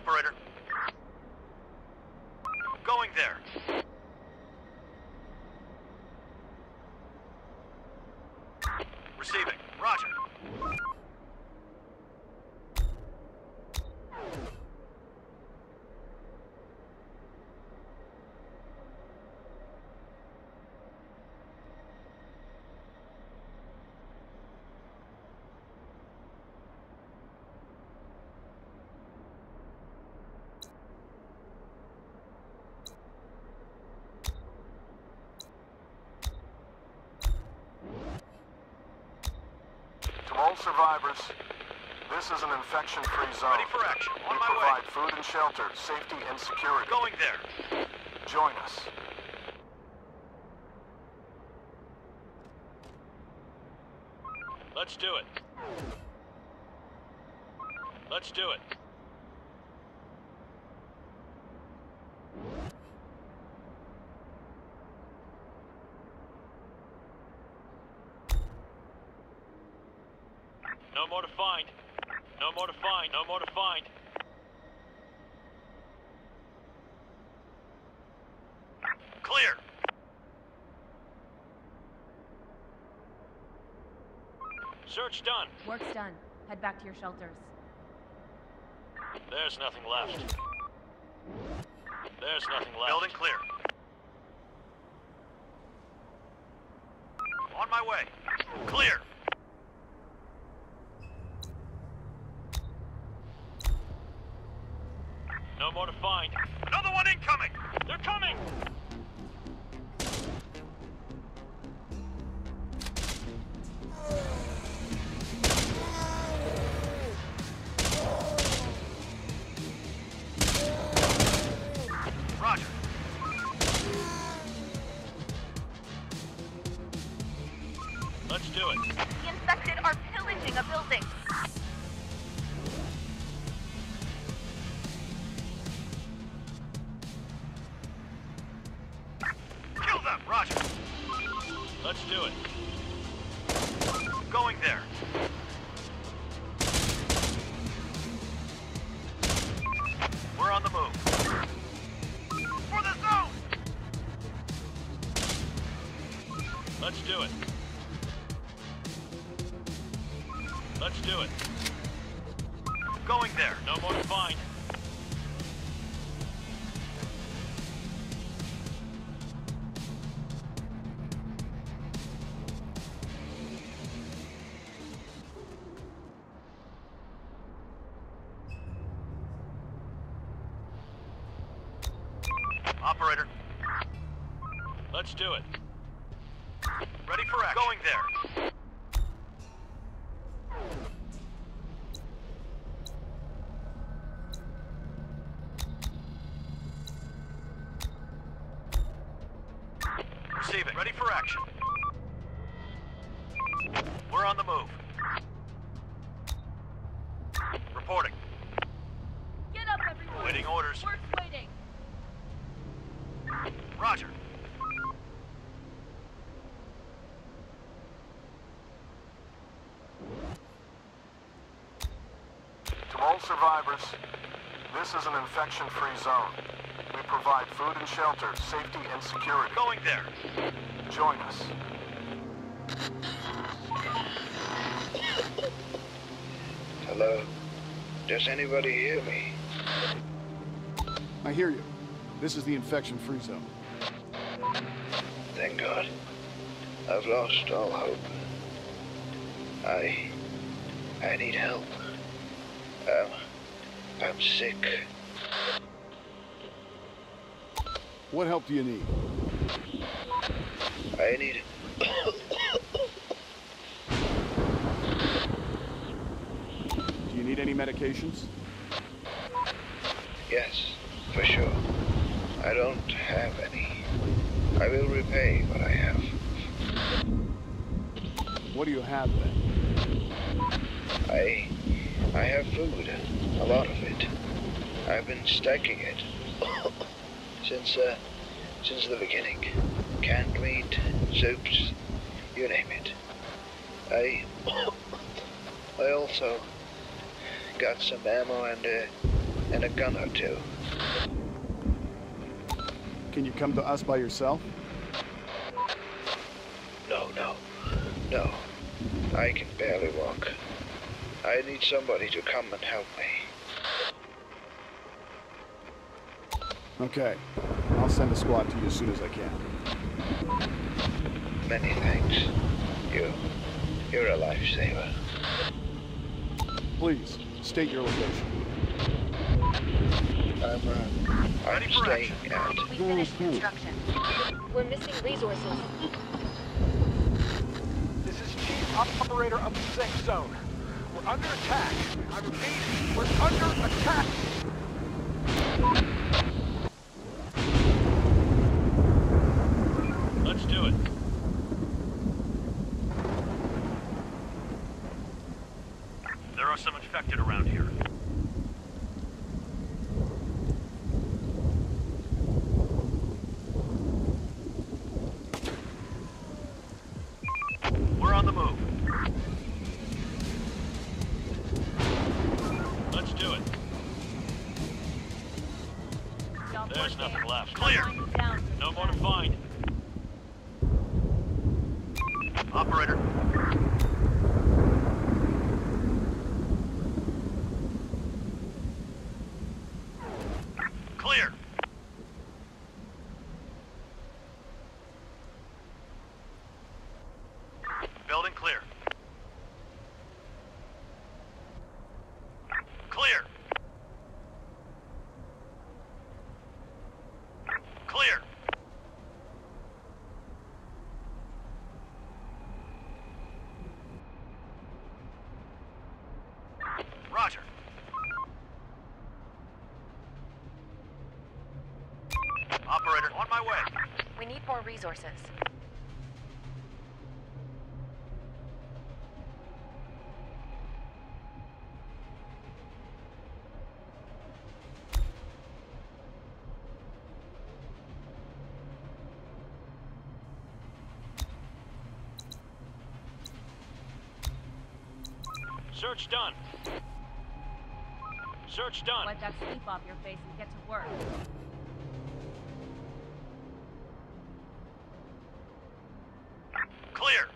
Operator. Going there. Receiving. Roger. To all survivors, this is an infection-free zone. Ready for action. On we my way. provide food and shelter, safety and security. Going there. Join us. Let's do it. Let's do it. No more to find. No more to find. No more to find. Clear. Search done. Work's done. Head back to your shelters. There's nothing left. There's nothing left. Building clear. On my way. Clear. No more to find. Another one incoming! They're coming! Operator. Let's do it. Ready for action. Going there. Survivors, this is an infection-free zone. We provide food and shelter, safety and security. Going there. Join us. Hello? Does anybody hear me? I hear you. This is the infection-free zone. Thank God. I've lost all hope. I... I need help. I'm sick. What help do you need? I need... Do you need any medications? yes, for sure. I don't have any. I will repay what I have. What do you have then? I... I have food. A lot of it. I've been stacking it. since, uh, since the beginning. Canned meat, soups, you name it. I... I also got some ammo and, uh, and a gun or two. Can you come to us by yourself? No, no, no. I can barely walk. I need somebody to come and help me. Okay. I'll send a squad to you as soon as I can. Many thanks. You, you're a lifesaver. Please, state your location. I'm, uh, I'm Ready staying at We finished construction. We're missing resources. This is Chief Operator of the Safe Zone. We're under attack. I repeat, we're under attack. Let's do it. There are some infected around here. We're on the move. Let's do it. Stop There's working. nothing left. Clear. Line is down. No more to find. Operator. Clear. Building clear. Clear. Clear. Roger. Operator, on my way. We more resources. Search done. Search done. Wipe that sleep off your face and get to work. Clear.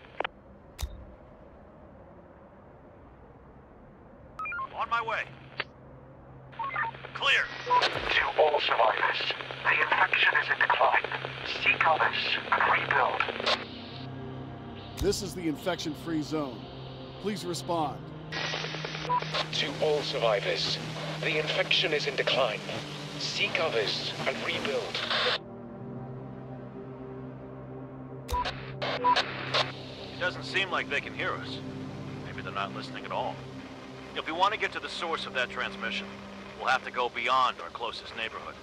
On my way. Clear. To all survivors, the infection is in decline. Seek others and rebuild. This is the infection-free zone. Please respond. To all survivors, the infection is in decline. Seek others and rebuild. It doesn't seem like they can hear us. Maybe they're not listening at all. If we want to get to the source of that transmission, we'll have to go beyond our closest neighborhood.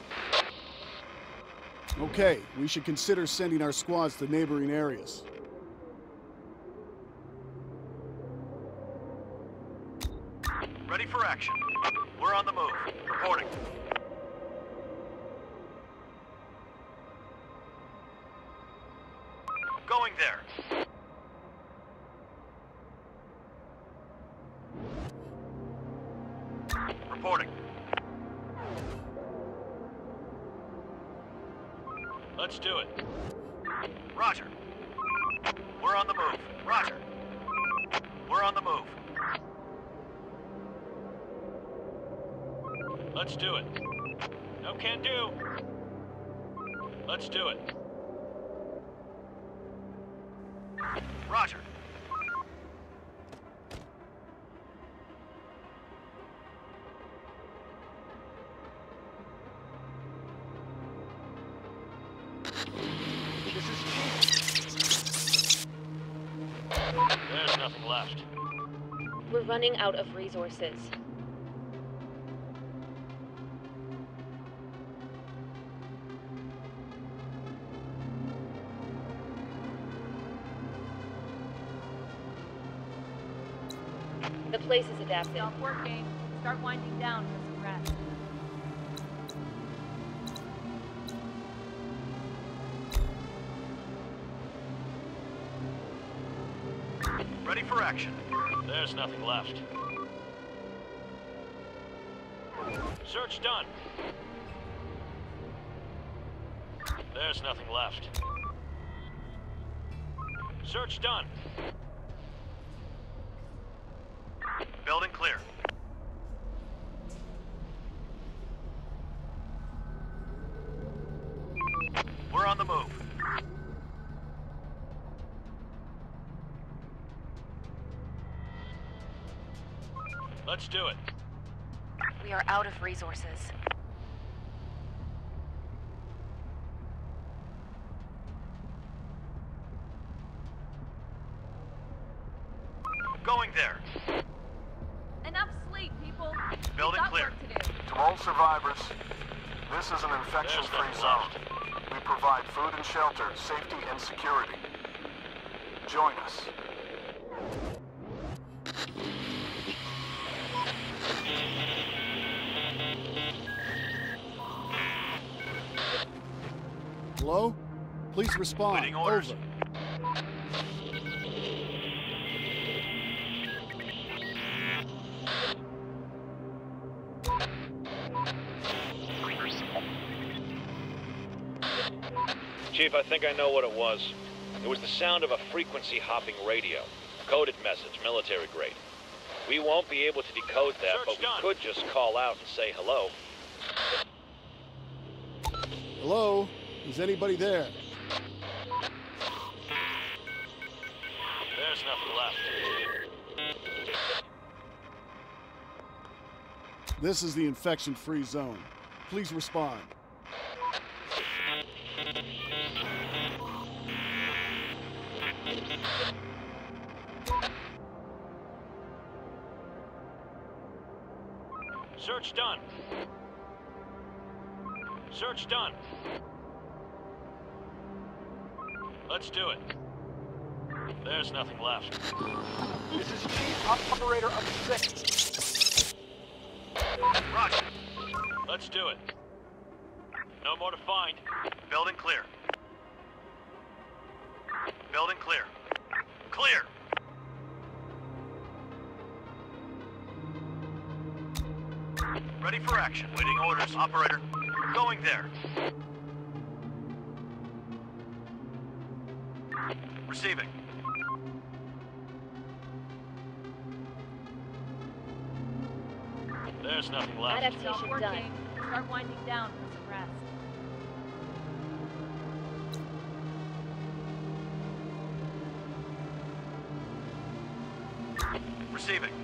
Okay, we should consider sending our squads to neighboring areas. On the move. Let's do it. No can do. Let's do it. Roger. Running out of resources. The place is adapting. Stop working. Start winding down for some rest. Ready for action. There's nothing left. Search done. There's nothing left. Search done. Let's do it. We are out of resources. Going there. Enough sleep, people. Building We've clear. to all survivors, this is an infection-free zone. We provide food and shelter, safety and security. Join us. Please respond. Orders. Over. Chief, I think I know what it was. It was the sound of a frequency hopping radio. Coded message, military grade. We won't be able to decode that, but we could just call out and say hello. Hello? Is anybody there? Left. This is the infection-free zone. Please respond. Search done. Search done. Let's do it. There's nothing left. This is Chief Operator of 6. Roger. Let's do it. No more to find. Building clear. Building clear. Clear. Ready for action. Waiting orders, operator. Going there. Receiving. There's nothing left. Adaptation done. Start winding down for some rest. Receiving.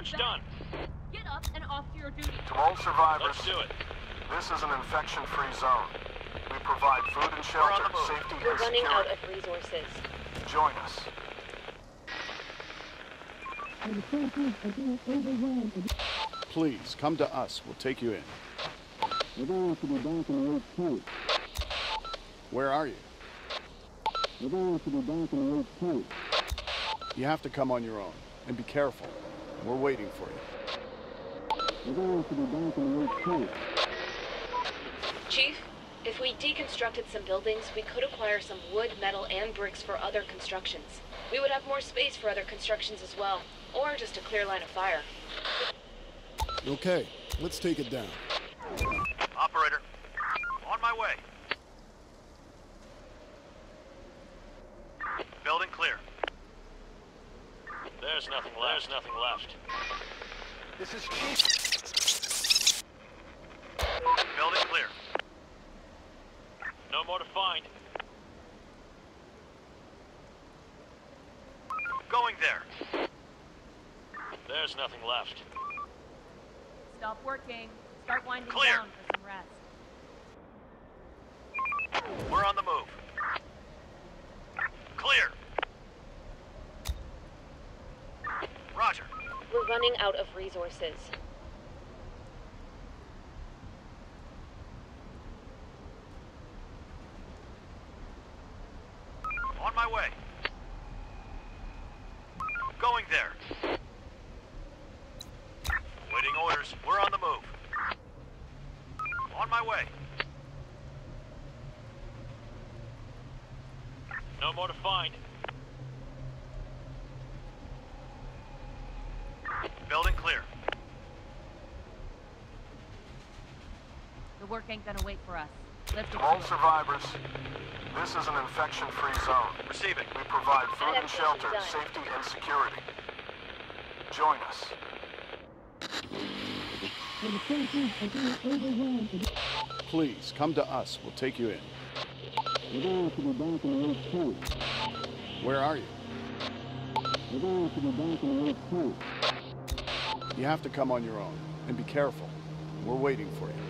Search done. Get up and off to your duty. To all survivors, Let's do it. this is an infection-free zone. We provide food and on shelter, the move. safety We're and running out of resources. Join us. Please, come to us. We'll take you in. Where are you? You have to come on your own. And be careful. We're waiting for you. Chief, If we deconstructed some buildings, we could acquire some wood, metal, and bricks for other constructions. We would have more space for other constructions as well, or just a clear line of fire. Okay, let's take it down. Operator, on my way. Building clear. There's nothing left. There's nothing left. This is Chief. Building clear. No more to find. Going there. There's nothing left. Stop working. Start winding Clear. down for some rest. We're on the move. Clear. Roger. We're running out of resources. On my way. Going there. Waiting orders. We're on the move. On my way. No more to find. Building clear. The work ain't gonna wait for us. Lift all here. survivors, this is an infection-free zone. Receiving. We provide food and shelter, done. safety and security. Join us. Please, come to us. We'll take you in. Where are you? You have to come on your own. And be careful. We're waiting for you.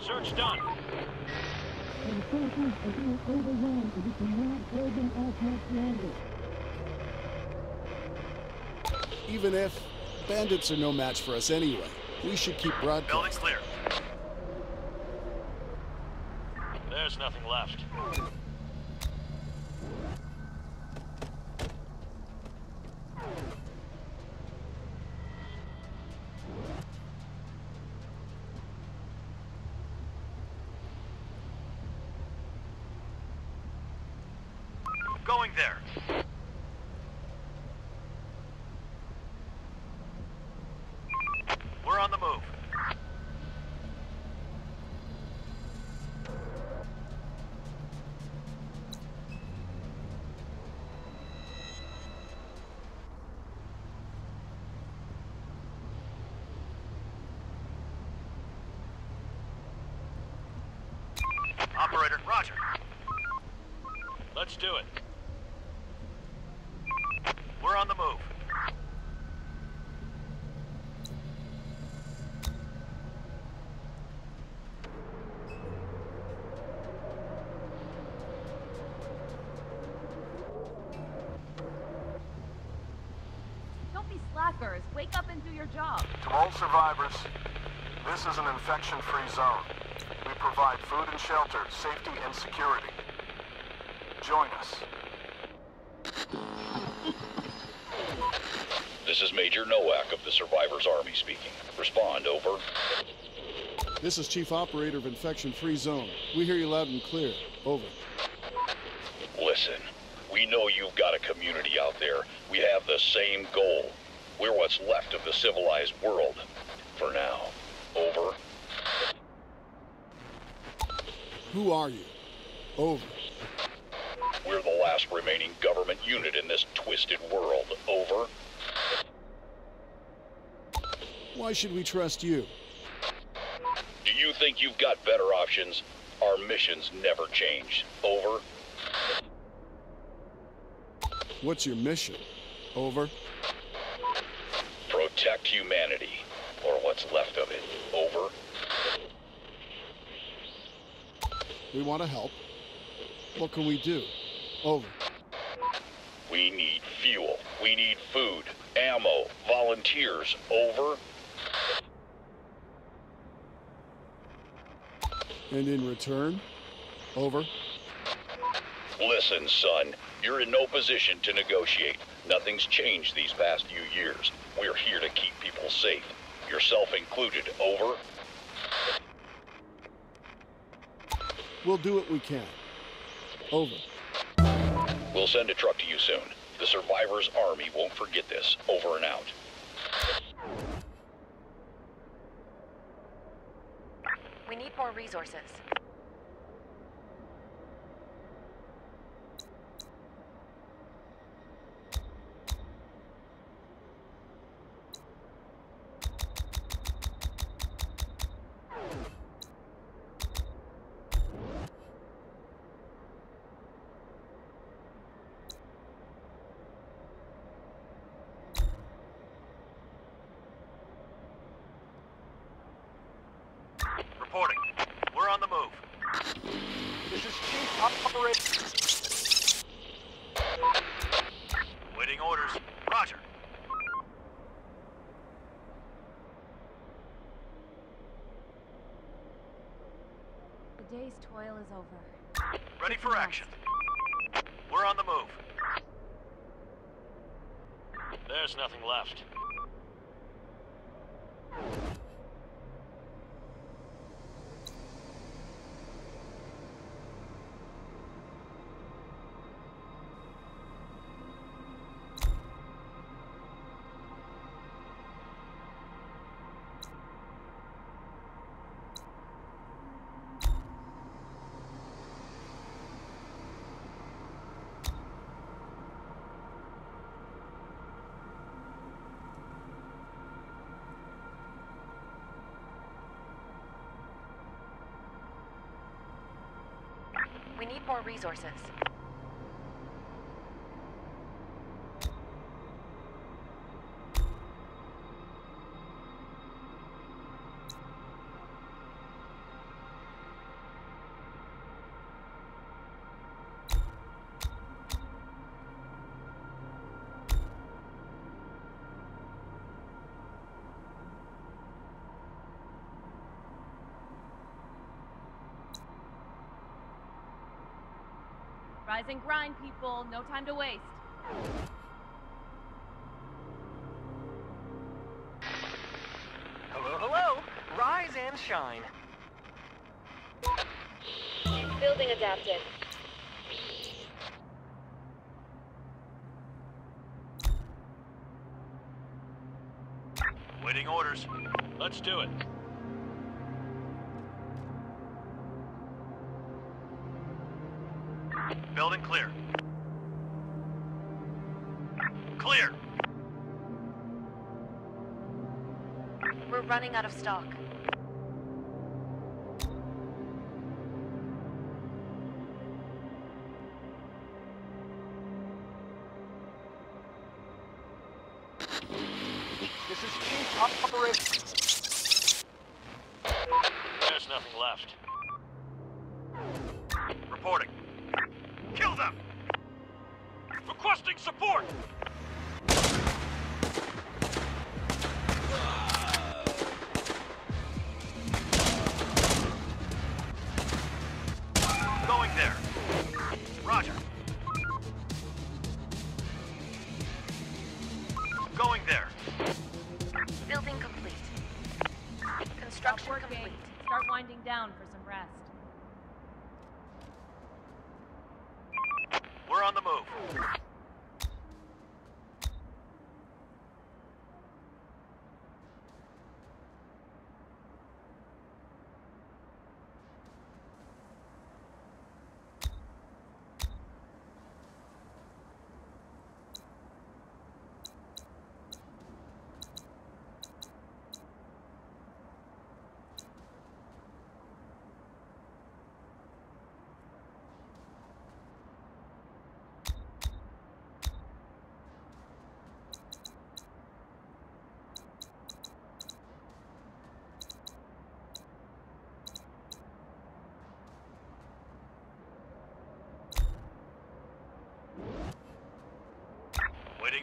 Search done. Even if bandits are no match for us anyway, we should keep Building broadcasting. clear. There's nothing left. Going there. We're on the move. Operator, Roger. Let's do it. We're on the move. Don't be slackers. Wake up and do your job. To all survivors, this is an infection-free zone. We provide food and shelter, safety and security. Join us. This is Major Nowak of the Survivors Army speaking. Respond, over. This is Chief Operator of Infection Free Zone. We hear you loud and clear. Over. Listen, we know you've got a community out there. We have the same goal. We're what's left of the civilized world. For now. Over. Who are you? Over. We're the last remaining government unit in this twisted world. Over. Why should we trust you? Do you think you've got better options? Our missions never change. Over. What's your mission? Over. Protect humanity. Or what's left of it. Over. We want to help. What can we do? Over. We need fuel. We need food, ammo, volunteers. Over. And in return? Over. Listen, son, you're in no position to negotiate. Nothing's changed these past few years. We're here to keep people safe, yourself included. Over. We'll do what we can. Over. We'll send a truck to you soon. The survivors' army won't forget this. Over and out. We need more resources. Reporting. We're on the move. This is Chief Operator. Waiting orders. Roger. The day's toil is over. Ready for action. We're on the move. There's nothing left. More resources. And grind, people. No time to waste. Hello, hello. Rise and shine. Building adapted. Waiting orders. Let's do it. We're running out of stock.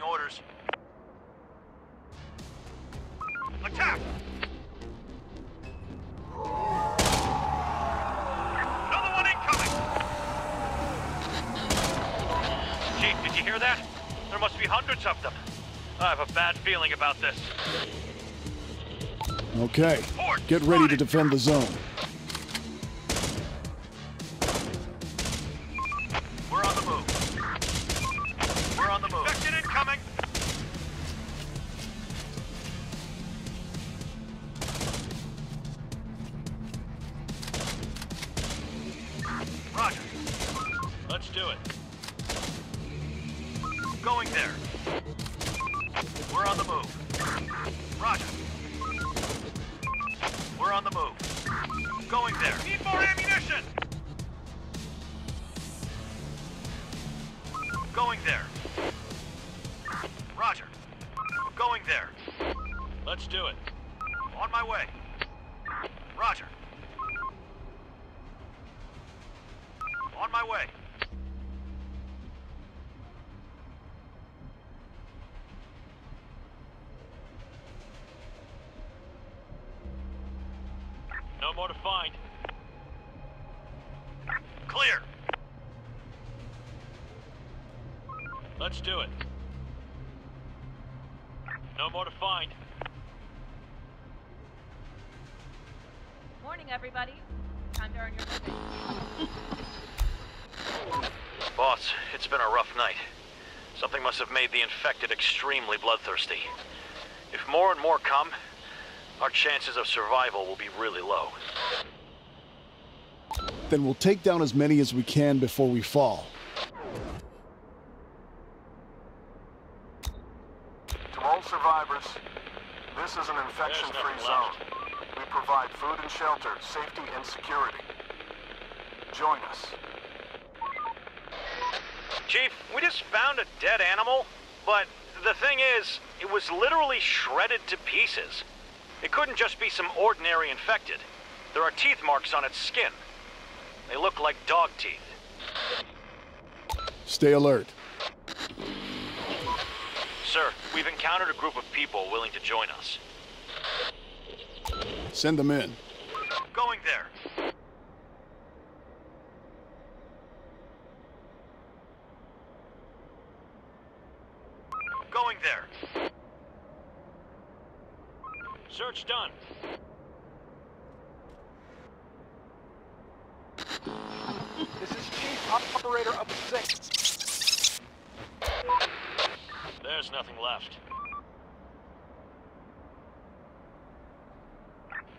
Orders. Attack! Another one incoming! Chief, did you hear that? There must be hundreds of them. I have a bad feeling about this. Okay, get ready to defend the zone. No more to find. Clear. Let's do it. No more to find. Morning, everybody. Time to earn your living. Boss, it's been a rough night. Something must have made the infected extremely bloodthirsty. If more and more come, our chances of survival will be really low. Then we'll take down as many as we can before we fall. To all survivors, this is an infection-free zone. We provide food and shelter, safety and security. Join us. Chief, we just found a dead animal, but the thing is, it was literally shredded to pieces. It couldn't just be some ordinary infected. There are teeth marks on its skin. They look like dog teeth. Stay alert. Sir, we've encountered a group of people willing to join us. Send them in. Going there. Going there. Search done. This is Chief Operator of Six. There's nothing left.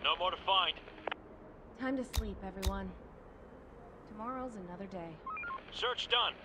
No more to find. Time to sleep, everyone. Tomorrow's another day. Search done.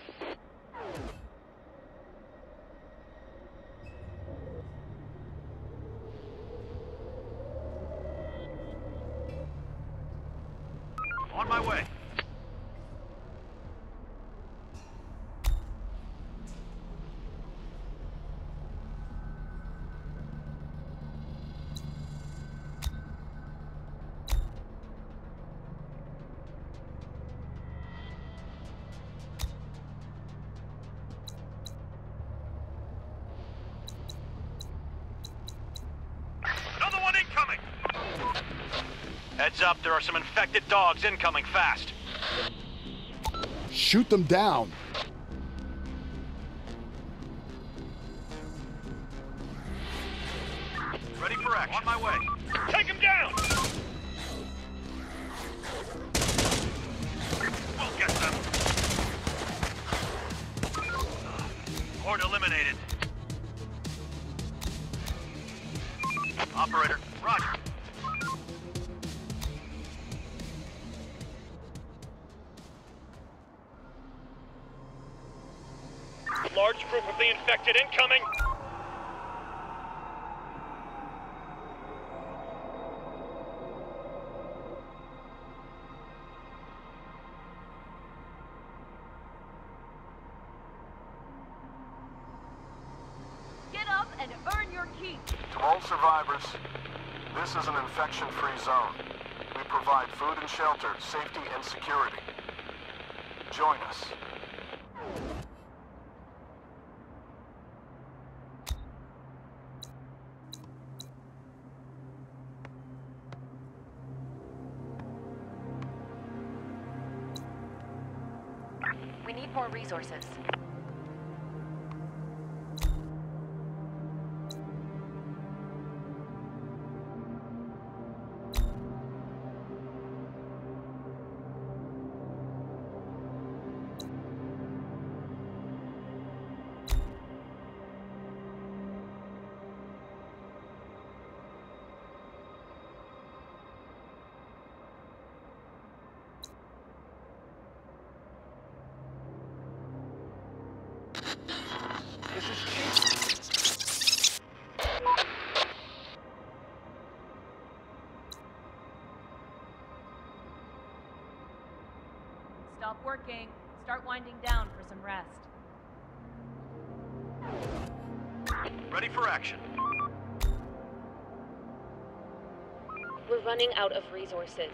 Up, there are some infected dogs incoming fast. Shoot them down. Ready for action. On my way. Take him down! We'll get them. Horde eliminated. Operator, the infected incoming. Get up and earn your keep. To all survivors, this is an infection-free zone. We provide food and shelter, safety and security. Join us. Resources. Working. Start winding down for some rest. Ready for action. We're running out of resources.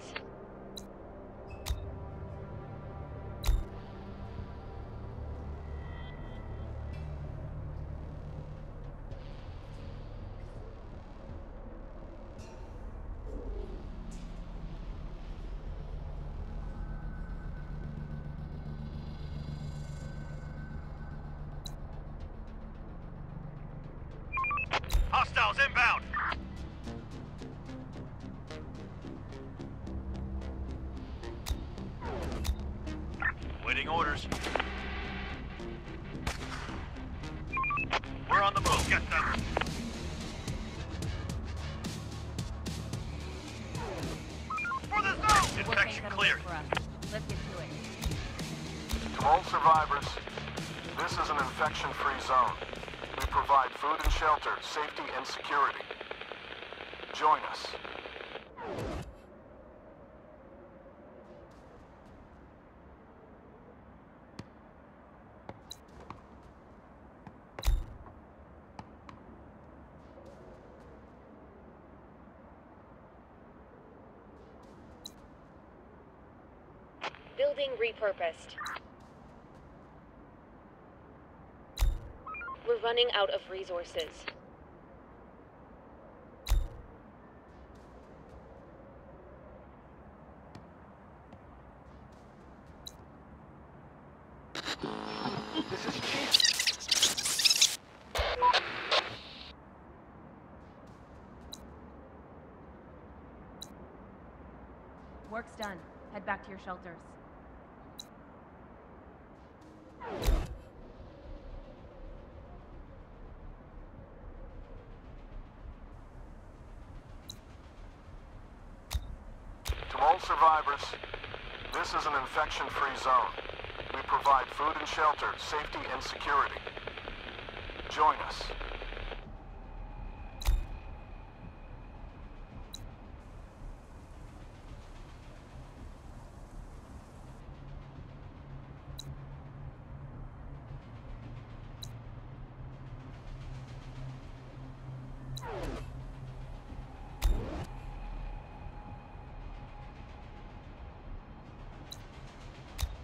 Building repurposed. We're running out of resources. This is Chief. Work's done. Head back to your shelters. To all survivors, this is an infection-free zone. We provide food and shelter, safety and security. Join us.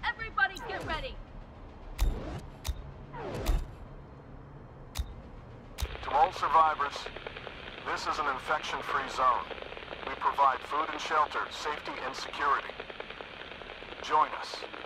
Everybody get ready! To all survivors, this is an infection-free zone. We provide food and shelter, safety and security. Join us.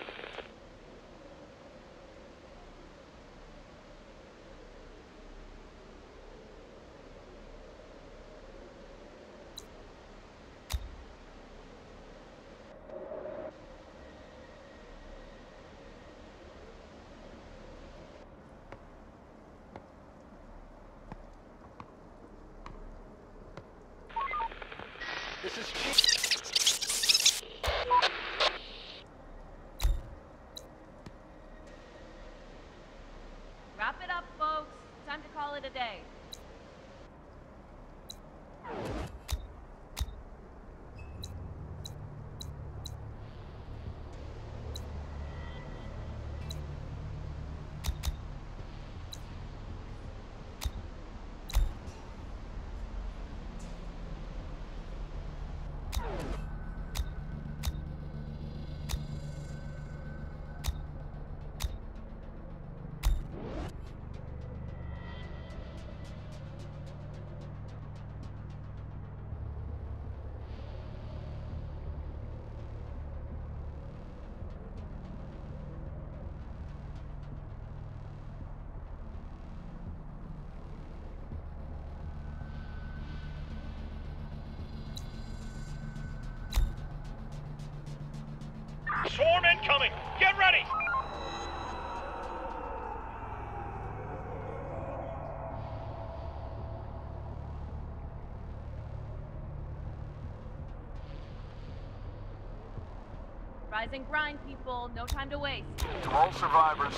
Incoming! Get ready! Rise and grind, people. No time to waste. To all survivors,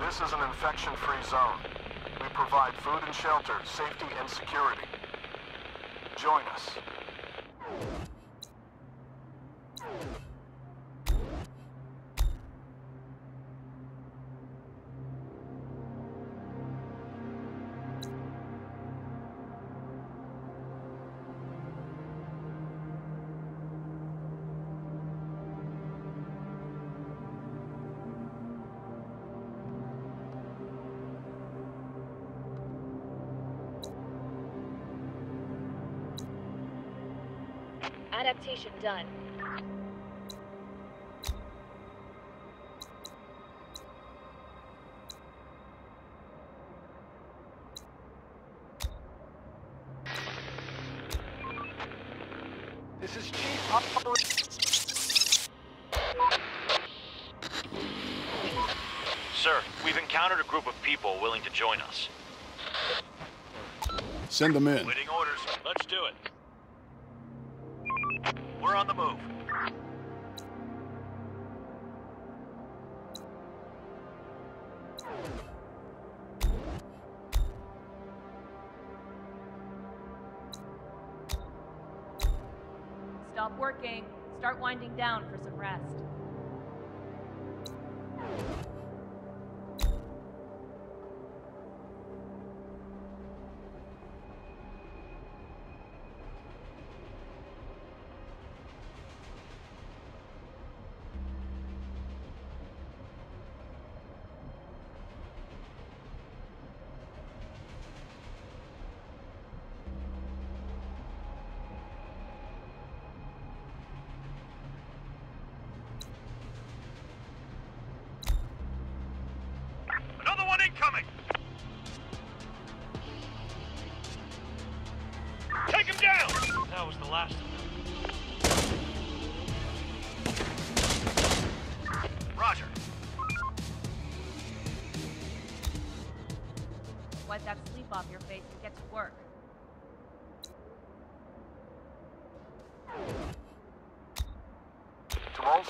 this is an infection-free zone. We provide food and shelter, safety and security. Join us. Sir, we've encountered a group of people willing to join us. Send them in. Waiting orders. Let's do it. We're on the move. Stop working. Start winding down for some rest.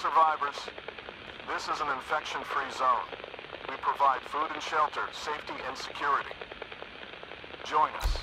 Survivors, this is an infection-free zone. We provide food and shelter, safety and security. Join us.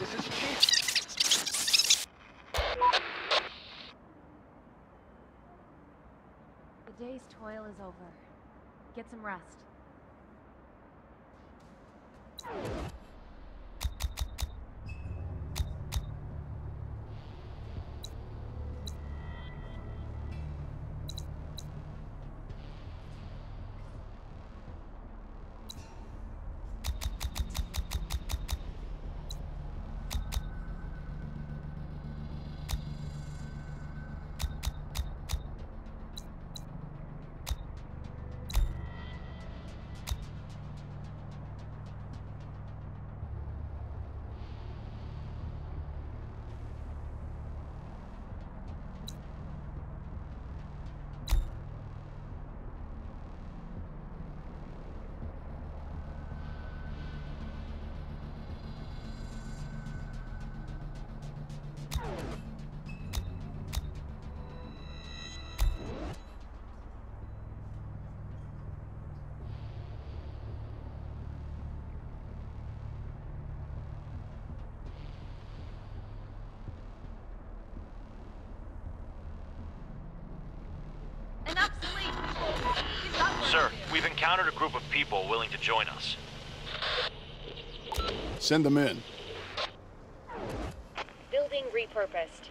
This is Chief... The day's toil is over. Get some rest. Enough sleep, people! You've got work Sir, we've encountered a group of people willing to join us. Send them in. Building repurposed.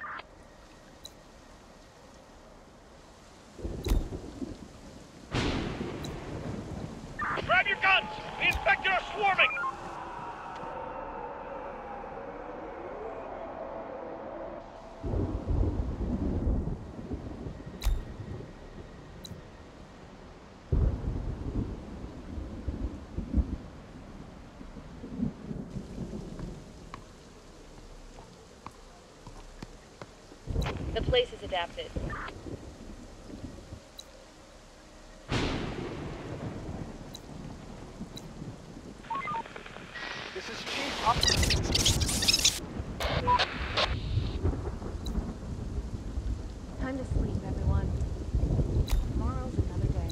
Grab your guns! The infected are swarming! The place is adapted. This is Chief Op- Time to sleep, everyone. Tomorrow's another day.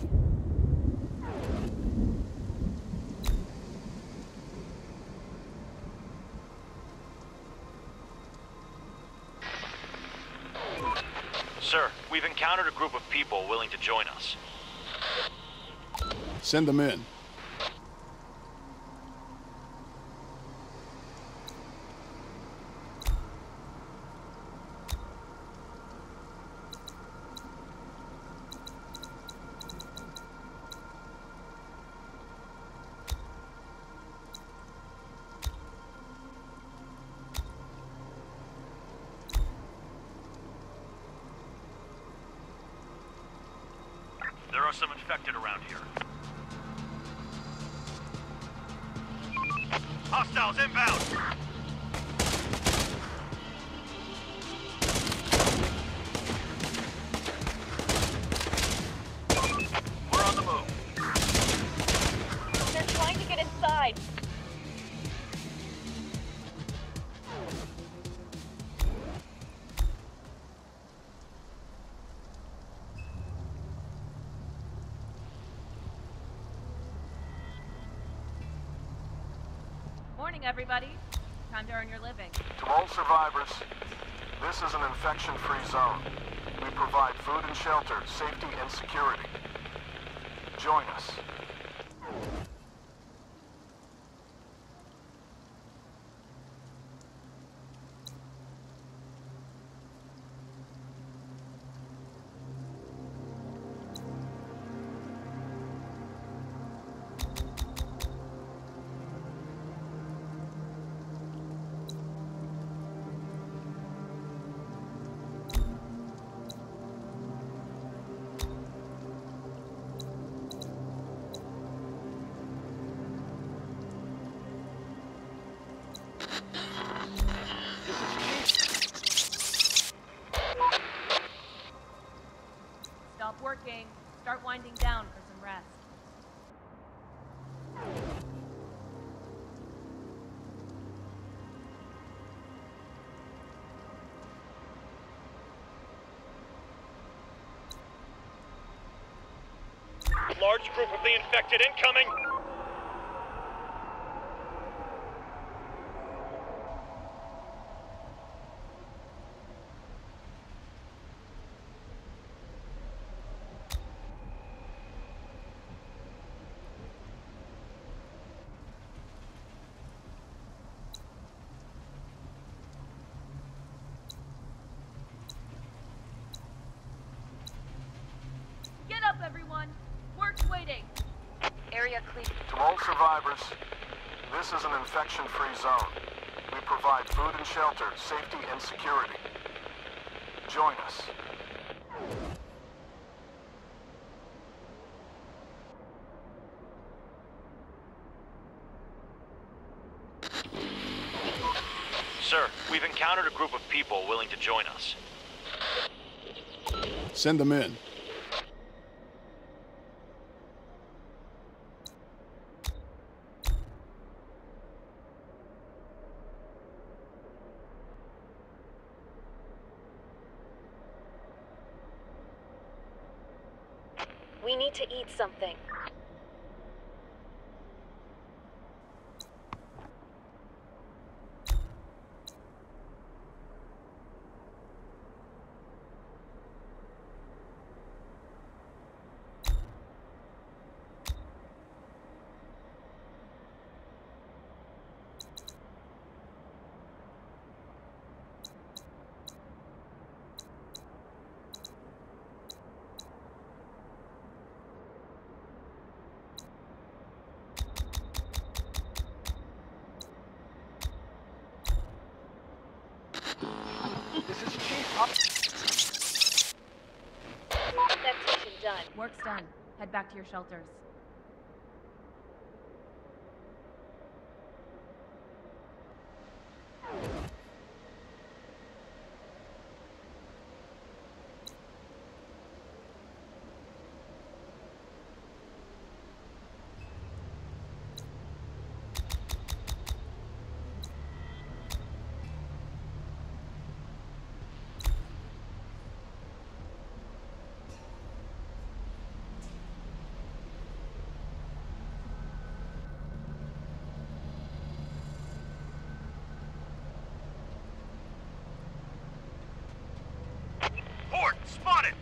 Sir, we've encountered a group of people willing to join us. Send them in. Everybody. Time to earn your living. To all survivors, this is an infection-free zone. We provide food and shelter, safety and security. Join us. Stop. Start winding down for some rest. Large group of the infected incoming! Get up, everyone. Work's waiting. Area clear. To all survivors, this is an infection-free zone. We provide food and shelter, safety and security. Join us. Sir, we've encountered a group of people willing to join us. Send them in. We need to eat something. This is Chief Op- Adaptation done. Work's done. Head to your shelters. spotted!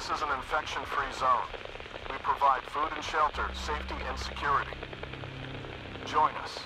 This is an infection-free zone. We provide food and shelter, safety and security. Join us.